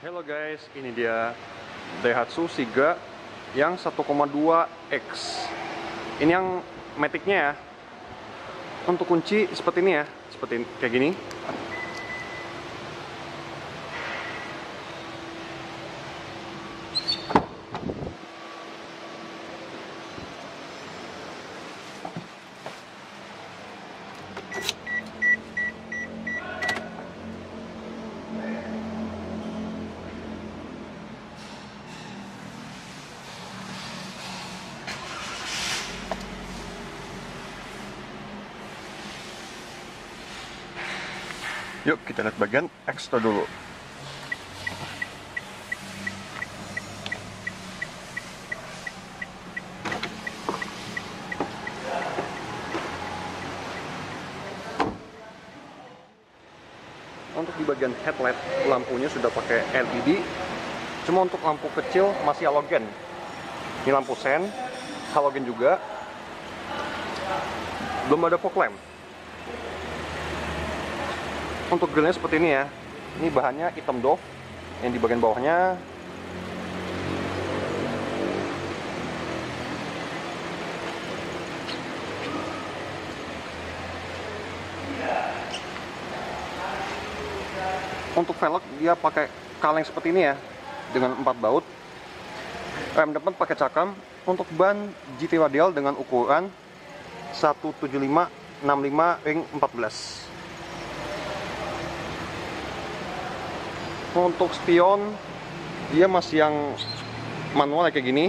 Hello guys, ini dia Daihatsu Siga yang 1,2X. Ini yang maticnya ya. Untuk kunci seperti ini ya, seperti kayak gini. Yuk kita lihat bagian ekstra dulu. Untuk di bagian headlight lampunya sudah pakai LED. Cuma untuk lampu kecil masih halogen. Ini lampu sen, halogen juga. Belum ada fog lamp untuk grillnya seperti ini ya. Ini bahannya hitam doff yang di bagian bawahnya. Untuk velg dia pakai kaleng seperti ini ya dengan empat baut. Rem depan pakai cakram untuk ban GT radial dengan ukuran 175 65 ring 14 untuk spion dia masih yang manual kayak gini.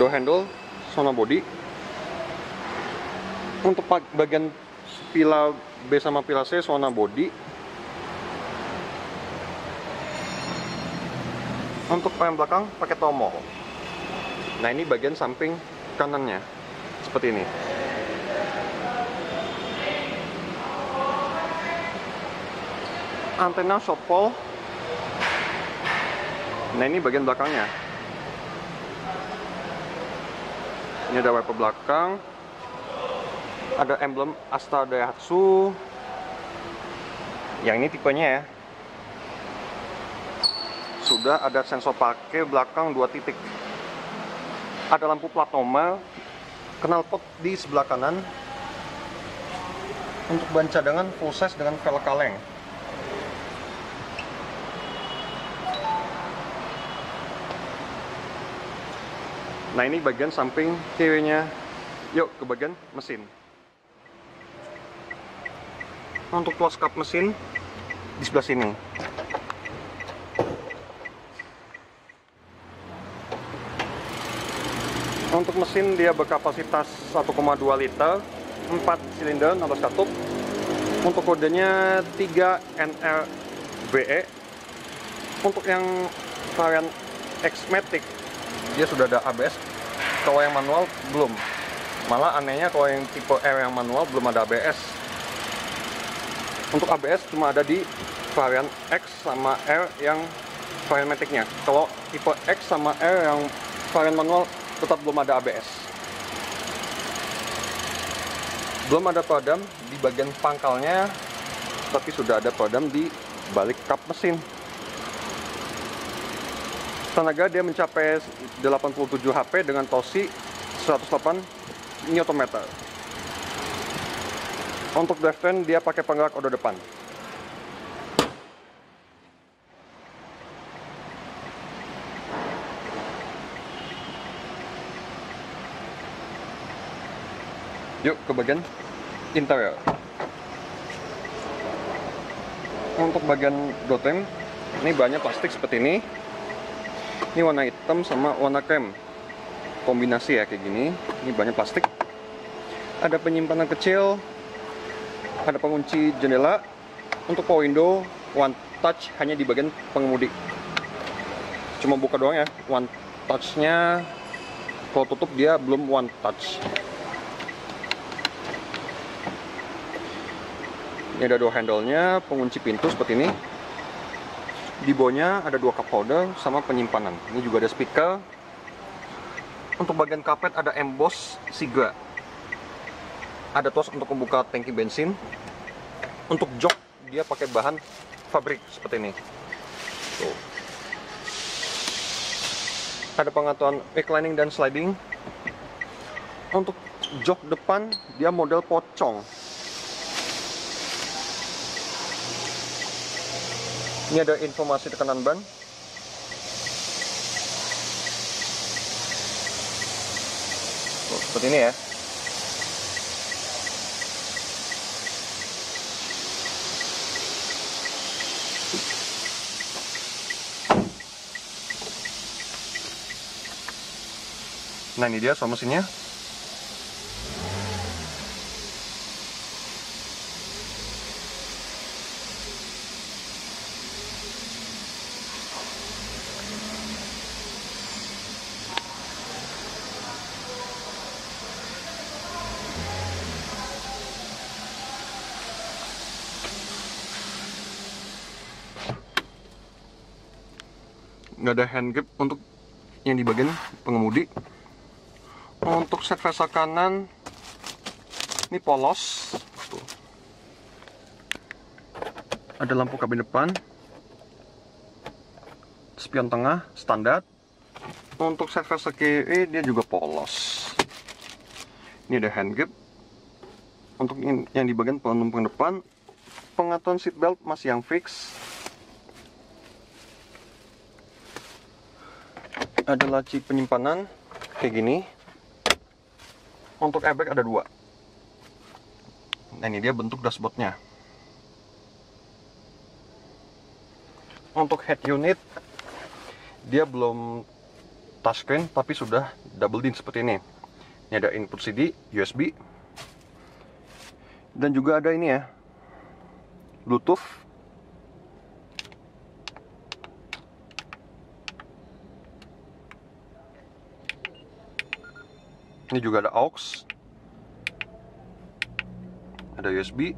Door handle Sona body. Untuk bagian pila B sama pila C Sona body. Untuk rem belakang pakai tomol nah ini bagian samping kanannya. Seperti ini antena shortfall nah ini bagian belakangnya. Ini ada wiper belakang. Ada emblem Asta Daihatsu yang ini tipenya ya. Sudah ada sensor pakai belakang dua titik. Ada lampu plat nomor knalpot di sebelah kanan. Untuk ban cadangan full size dengan velg kaleng Nah ini bagian samping kirinya. Yuk ke bagian mesin. Untuk close cup mesin di sebelah sini. Untuk mesin dia berkapasitas 1,2 liter, 4 silinder, 16 katup. Untuk kodenya 3NRBE. Untuk yang varian X-Matic dia sudah ada ABS kalau yang manual belum. Malah anehnya kalau yang tipe R yang manual belum ada ABS untuk ABS cuma ada di varian X sama R yang varian maticnya kalau tipe X sama R yang varian manual tetap belum ada ABS belum ada peredam di bagian pangkalnya tapi sudah ada peredam di balik kap mesin tenaga dia mencapai 87 HP dengan torsi 108 Nm. Untuk drivetrain dia pakai penggerak roda depan. Yuk ke bagian interior. Untuk bagian dotem ini banyak plastik seperti ini ini warna hitam sama warna krem. Kombinasi ya kayak gini. Ini banyak plastik. Ada penyimpanan kecil ada pengunci jendela. Untuk power window one touch hanya di bagian pengemudi. Cuma buka doang ya one touchnya. Kalau tutup dia belum one touch. Ini ada dua handle nya pengunci pintu seperti ini di bawahnya ada dua cup holder sama penyimpanan. Ini juga ada speaker. Untuk bagian karpet ada emboss Sigra ada tos untuk membuka tangki bensin. Untuk jok dia pakai bahan fabrik seperti ini. Tuh. ada pengaturan reclining dan sliding. Untuk jok depan dia model pocong ini ada informasi tekanan ban. Tuh, seperti ini ya. Nah ini dia soal mesinnya nggak ada hand grip untuk yang di bagian pengemudi. Untuk set Versa kanan ini polos. Tuh. ada lampu kabin depan. Spion tengah standar. Untuk set Versa kiri dia juga polos. Ini ada hand grip. Untuk yang di bagian penumpang depan pengaturan seatbelt masih yang fix ada laci penyimpanan kayak gini. Untuk airbag ada dua. Nah ini dia bentuk dashboardnya. Untuk head unit dia belum touchscreen tapi sudah double din seperti ini. Ini ada input CD USB dan juga ada ini ya Bluetooth ini juga ada aux. Ada USB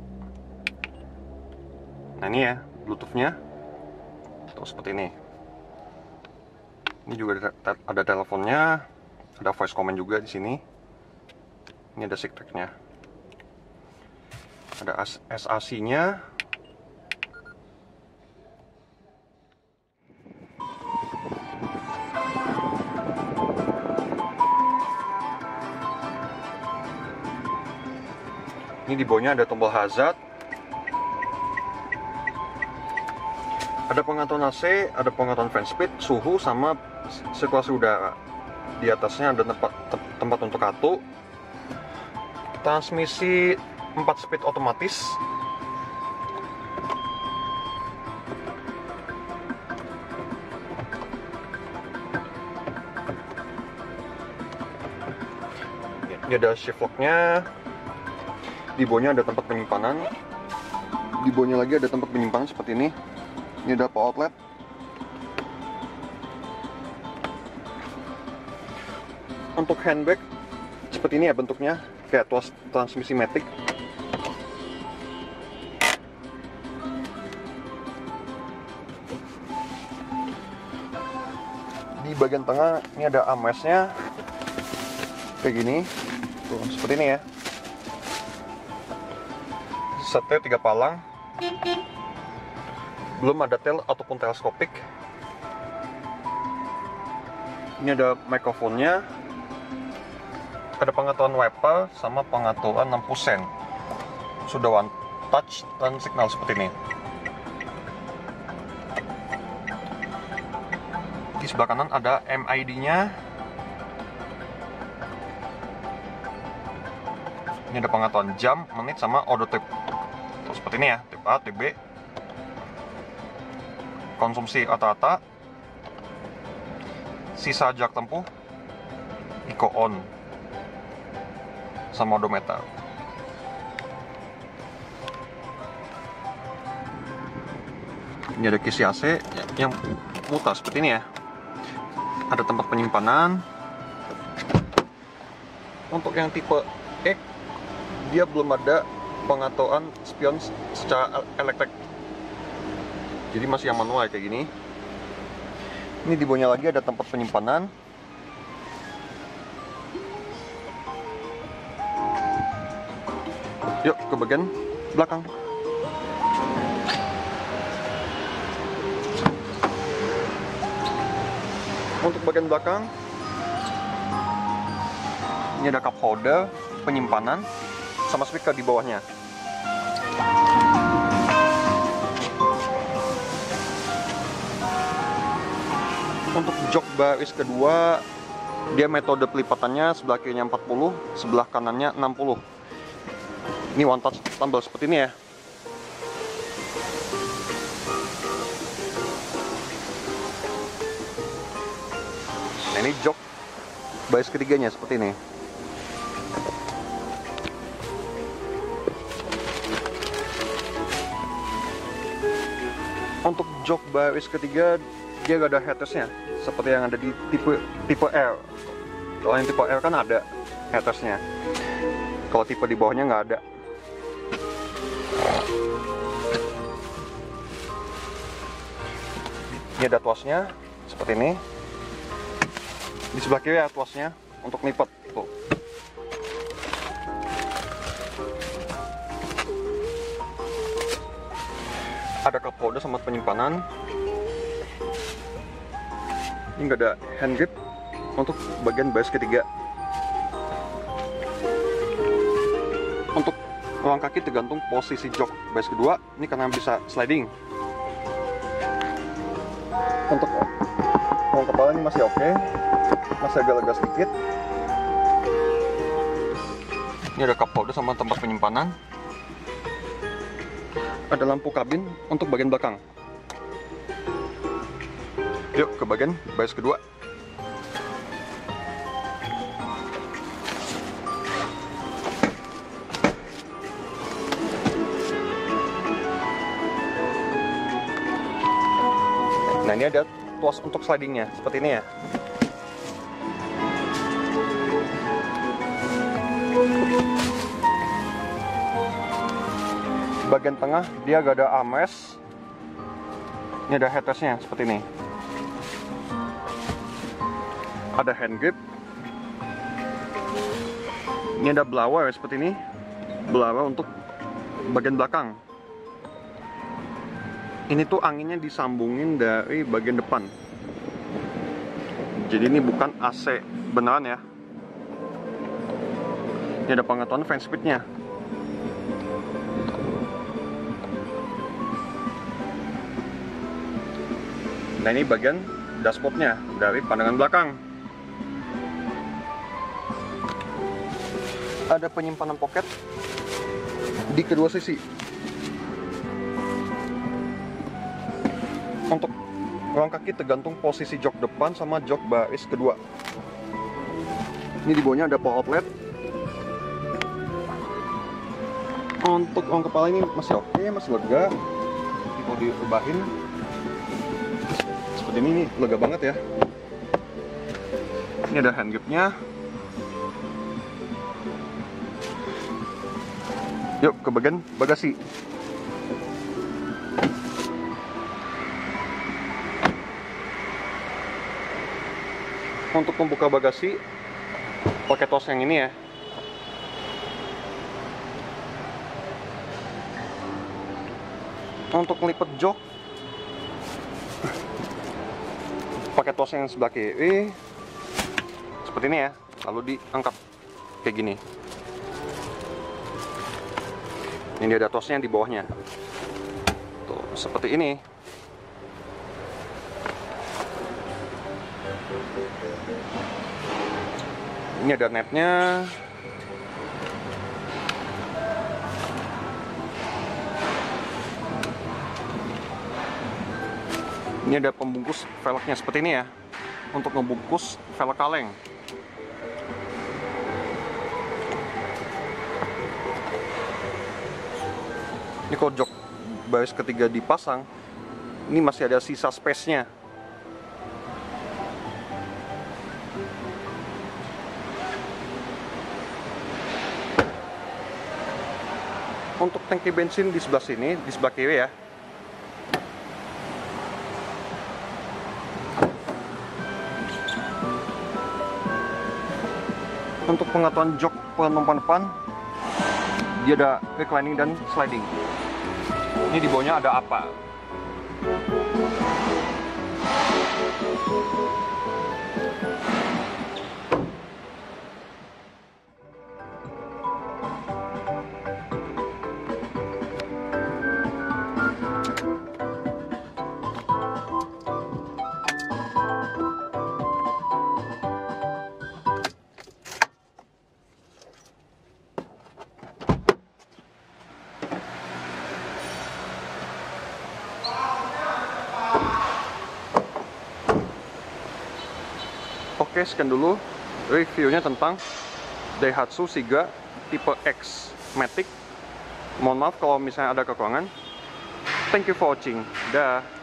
nah ini ya bluetoothnya. Tuh seperti ini. Ini juga ada, ada teleponnya. Ada voice command juga di sini. Ini ada SIG nya ada SAC Ini di bawahnya ada tombol hazard. Ada pengaturan AC, ada pengaturan fan speed, suhu, sama sirkulasi udara. Di atasnya ada tempat tempat untuk kartu. Transmisi 4 speed otomatis. Ini ada shift locknya, di bawahnya ada tempat penyimpanan. Di bawahnya lagi ada tempat penyimpanan seperti ini. Ini ada power outlet. Untuk handbag seperti ini ya bentuknya. Kayak tuas transmisi matic. Di bagian tengah ini ada armrestnya kayak gini. Tuh seperti ini ya setnya tiga palang. Belum ada tel ataupun teleskopik. Ini ada mikrofonnya. Ada pengaturan wiper sama pengaturan 60 sen. Sudah one touch dan signal seperti ini. Di sebelah kanan ada MID nya ini ada pengaturan jam, menit, sama auto seperti ini ya, tip A, tip B. Konsumsi rata-rata. Sisa jarak tempuh eco on. Sama odometer. Ini ada kisi AC yang mutar seperti ini ya. Ada tempat penyimpanan. Untuk yang tipe E dia belum ada pengatoan spion secara elektrik. Jadi masih yang manual kayak gini. Ini di bawahnya lagi ada tempat penyimpanan. Yuk ke bagian belakang. Untuk bagian belakang ini ada cup holder penyimpanan sama speaker di bawahnya. Untuk jok baris kedua dia metode pelipatannya sebelah kirinya 40 sebelah kanannya 60 ini one touch tambal seperti ini ya. Nah ini jok baris ketiganya seperti ini jok baris ketiga dia gak ada headersnya seperti yang ada di tipe tipe R kalau yang tipe R kan ada headersnya kalau tipe di bawahnya nggak ada. Ini ada tuasnya seperti ini. Di sebelah kiri ada tuasnya untuk lipat tuh ada cup holder sama penyimpanan? Ini nggak ada hand grip untuk bagian baris ketiga. Untuk ruang kaki tergantung posisi jok baris kedua. Ini karena bisa sliding. Untuk ruang kepala ini masih oke. Okay. masih agak lega sedikit. Ini ada cup holder sama tempat penyimpanan ada lampu kabin untuk bagian belakang. Yuk ke bagian baris kedua. Nah ini ada tuas untuk slidingnya seperti ini ya. Bagian tengah dia gak ada armrest ini ada headrestnya seperti ini. Ada hand grip. Ini ada blower seperti ini. Blower untuk bagian belakang. Ini tuh anginnya disambungin dari bagian depan. Jadi ini bukan AC beneran ya. Ini ada pengetahuan fan speednya Nah ini bagian dashboardnya dari pandangan belakang. Ada penyimpanan pocket di kedua sisi. Untuk ruang kaki tergantung posisi jok depan sama jok baris kedua. Ini di bawahnya ada power outlet. Untuk ruang kepala ini masih oke, masih lega. Kalau diubahin seperti ini lega banget ya. Ini ada hand gripnya yuk ke bagian bagasi. Untuk membuka bagasi pakai tos yang ini ya. Untuk melipat jok tos yang sebelah kiri. Seperti ini ya. Lalu diangkat. Kayak gini. Ini ada tosnya di bawahnya. Tuh seperti ini. Ini ada netnya ini ada pembungkus velgnya seperti ini ya. Untuk membungkus velg kaleng. Ini kalau jok baris ketiga dipasang. Ini masih ada sisa space nya untuk tangki bensin di sebelah sini di sebelah kiri ya untuk pengetahuan jok penumpang depan dia ada reclining dan sliding. Ini di bawahnya ada apa Oke, sekian dulu reviewnya tentang Daihatsu Siga tipe X Matic. Mohon maaf kalau misalnya ada kekurangan. Thank you for watching. Dah.